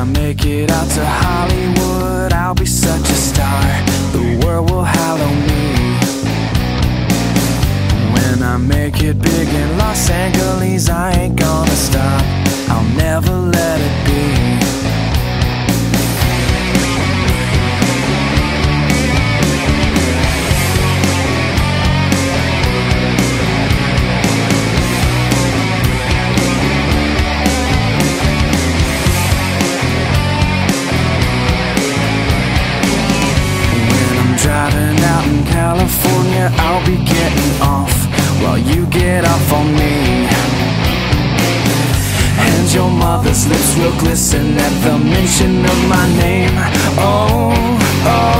I make it out to Hollywood, I'll be such a star. The world will hallow me. When I make it big in Los Angeles, I ain't gonna stop. I'll never let you get off on me. And your mother's lips will glisten at the mention of my name. Oh, oh,